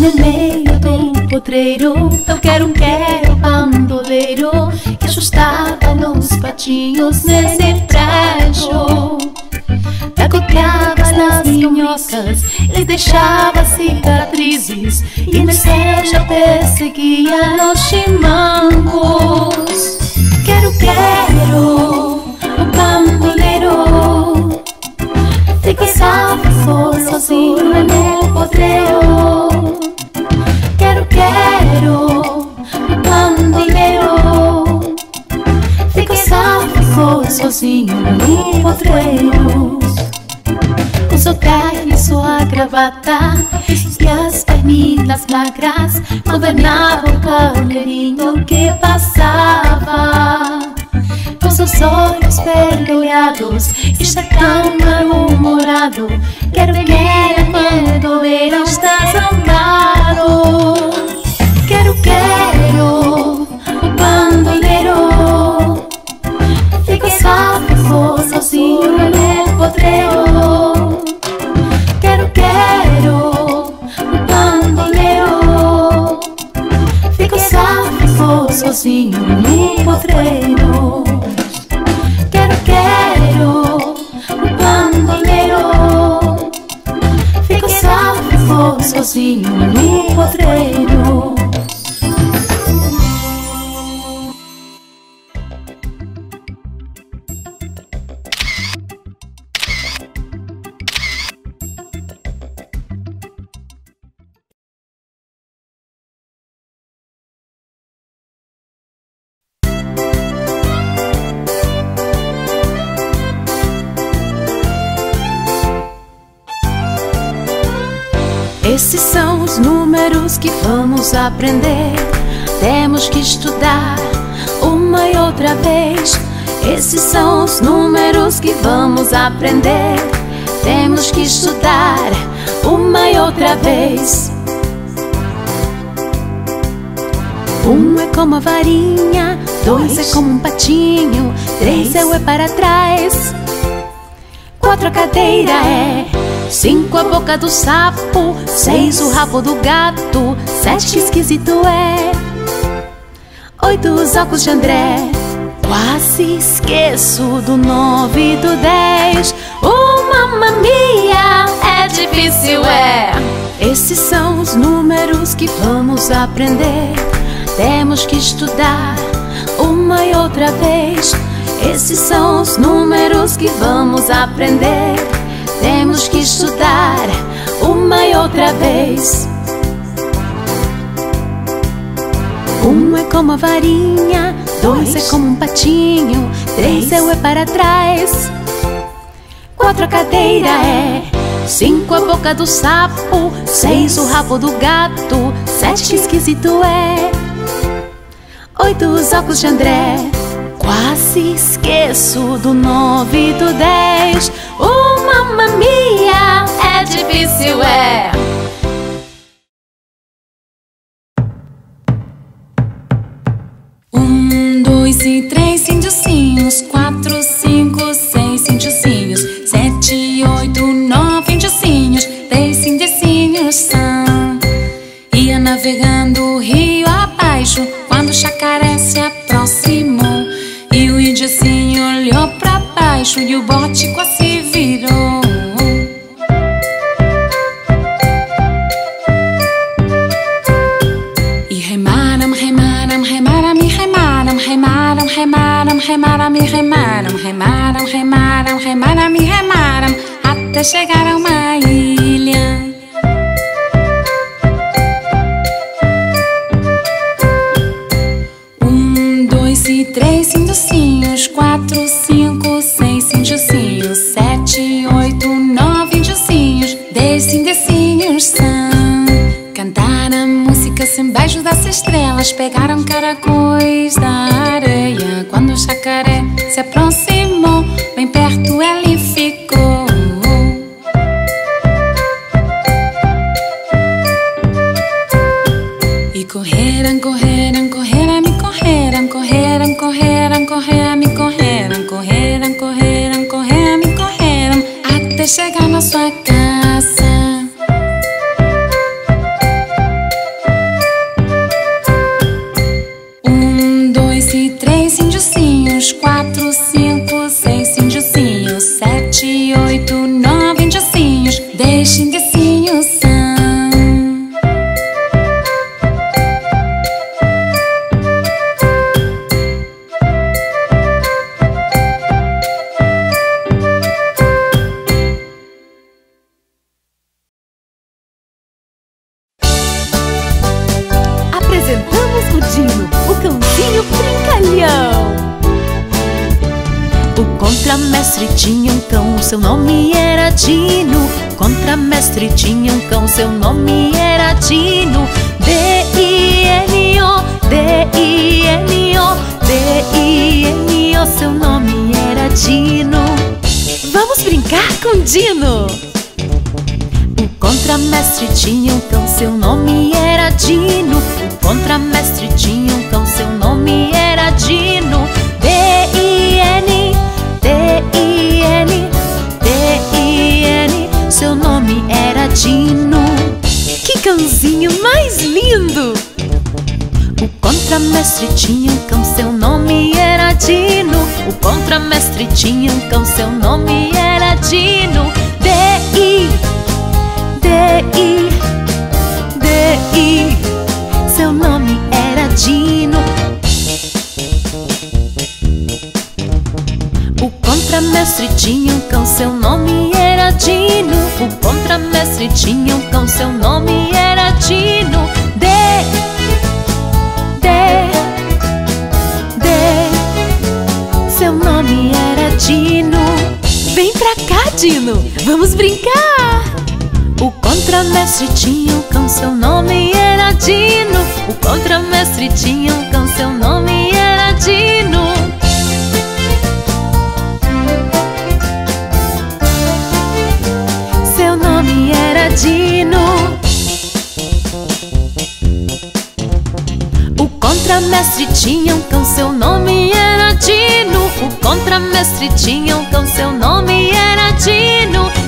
no meio do potreiro. Eu quero quero bandoleiro Que ajustava nos patinhos nesse prédio. Tacoteava nas minhocas E deixava cicatrizes E céu já perseguia os chimangos. Quero, quero o bandoleiro. Fica salvo sozinho no potreiro sozinho no potreiro Com seu terno e sua gravata E as perninhas magras Governavam o carneirinho que passava. Com seus olhos vermelhados Está tão mal-humorado Quero ver quando verão que vamos aprender. Temos que estudar uma e outra vez. Esses são os números que vamos aprender. Temos que estudar uma e outra vez. Um é como a varinha, dois é como um patinho, três é o é para trás. Quatro a cadeira é, cinco a boca do sapo, seis o rabo do gato, sete esquisito é, oito os óculos de André. Quase esqueço do nove e do dez. Oh, mamma mia, é difícil, é. Esses são os números que vamos aprender. Temos que estudar uma e outra vez. Esses são os números que vamos aprender. Temos que estudar uma e outra vez. Um é como a varinha, dois é como um patinho, três é o é para trás. Quatro a cadeira é, cinco a boca do sapo, seis o rabo do gato, sete esquisito é, oito os óculos de André. Quase esqueço do nove e do dez. Oh, mamma mia, é difícil, é. Um, dois e três indiocinhos, quatro, cinco, seis indiocinhos, sete, oito, nove e o bote quase virou. E remaram, remaram, remaram, e remaram, remaram, remaram, remaram, e remaram, remaram, remaram, remaram, e remaram, até chegar a uma ilha. Dino. Contramestre tinha um cão, seu nome era Dino. D-I-N-O, D-I-N-O, D-I-N-O, seu nome era Dino. Vamos brincar com Dino! O contramestre tinha um cão, seu nome era Dino. O contramestre tinha um cão, seu nome era Dino. Nome era Dino. Que cãozinho mais lindo! O contramestre tinha um cão, seu nome era Dino. O contramestre tinha um cão, seu nome era Dino. D-I, D-I, D-I, seu nome era Dino. O contramestre tinha um cão, seu nome era Dino. O contramestre tinha um cão, seu nome era Dino. D, D, D, seu nome era Dino. Vem pra cá, Dino, vamos brincar. O contramestre tinha um cão, seu nome era Dino. O contramestre tinha um cão, O contramestre tinha um cão, seu nome era Dino. O contramestre tinha um cão, seu nome era. D-I-N-O,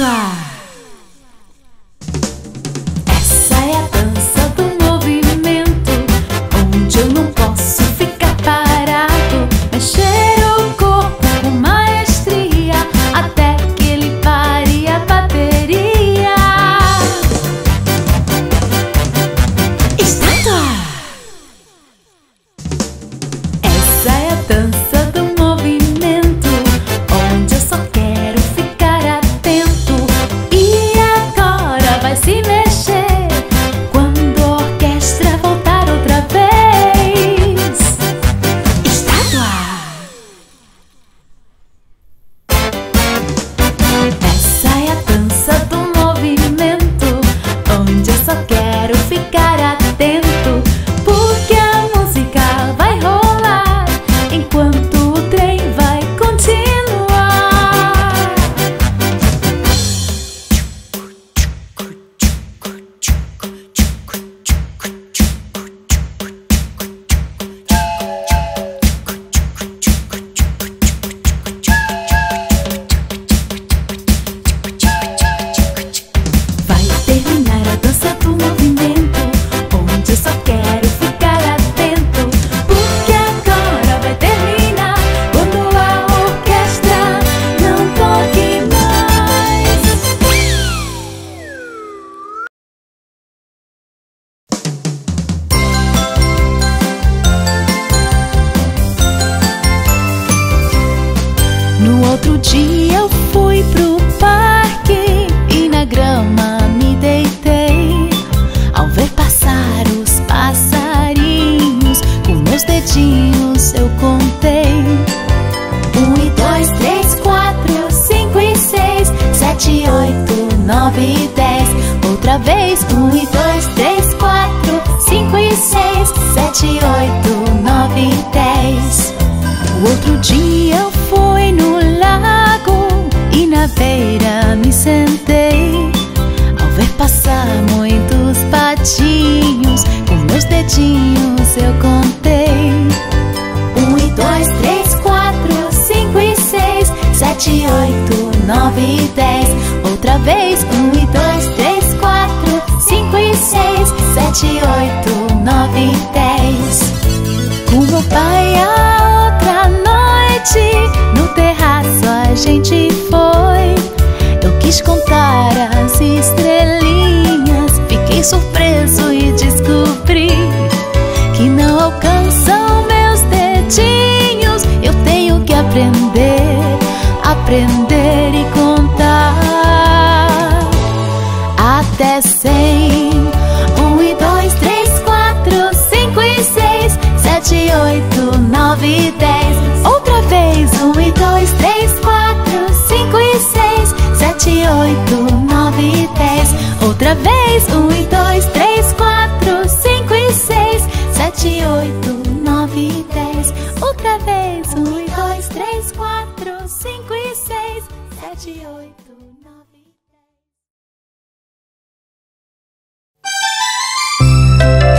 ア nove e dez. Outra vez, um e dois, três, quatro, cinco e seis, sete, oito, nove e dez. Com meu pai a outra noite, no terraço a gente foi. Eu quis contar as estrelinhas, fiquei surpreso e descobri que não alcançam meus dedinhos. Eu tenho que aprender, aprender nove e dez. Outra vez, um e 2, 3, 4, 5 e 6, 7, 8, 9 e dez. Outra vez, um e 2, 3, 4, 5 e 6, 7, 8, 9 e dez. Outra vez, um e 2, 3, 4, 5 e 6, 7, 8. Música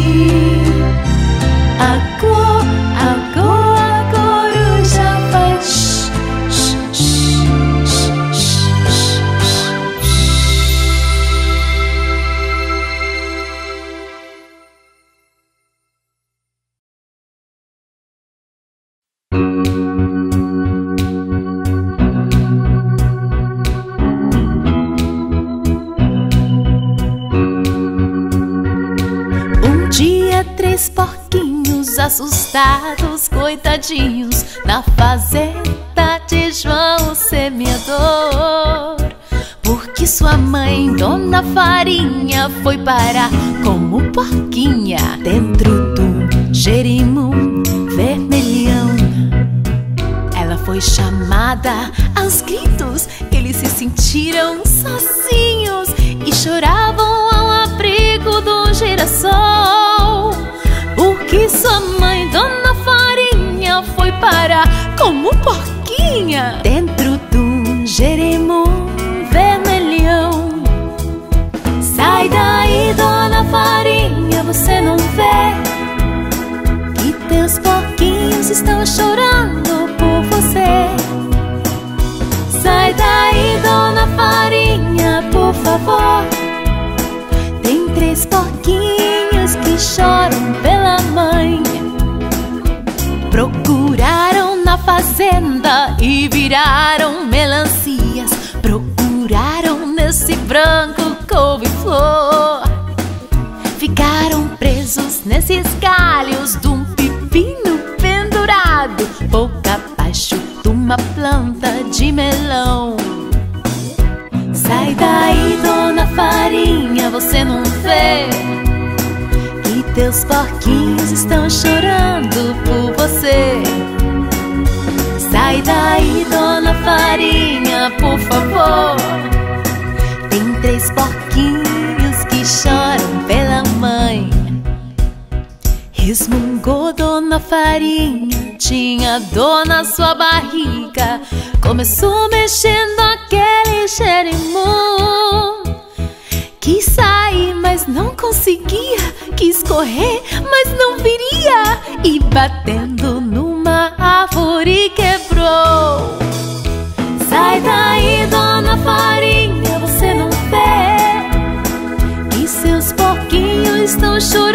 you. Assustados, coitadinhos, na fazenda de João semeador. Porque sua mãe, Dona Farinha, foi parar como porquinha dentro do jerimum vermelhão. Ela foi chamada aos gritos, eles se sentiram sozinhos e choravam ao abrigo do girassol. Porque sua mãe, Dona Farinha, foi parar como porquinha dentro do jerimum vermelhão. Sai daí, Dona Farinha, você não vê que teus porquinhos estão chorando por você. Sai daí, Dona Farinha, por favor. Fazenda e viraram melancias. Procuraram nesse branco couve-flor. Ficaram presos nesses galhos de um pepino pendurado, boca abaixo de uma planta de melão. Sai daí, dona Farinha, você não vê que teus porquinhos estão chorando por você. Daí, dona Farinha, por favor? Tem três porquinhos que choram pela mãe. Resmungou Dona Farinha, tinha dor na sua barriga. Começou mexendo aquele jerimum. Quis sair, mas não conseguia. Quis correr, mas não viria. E batendo árvore quebrou. Sai daí, Dona Farinha, você não vê. E seus porquinhos estão chorando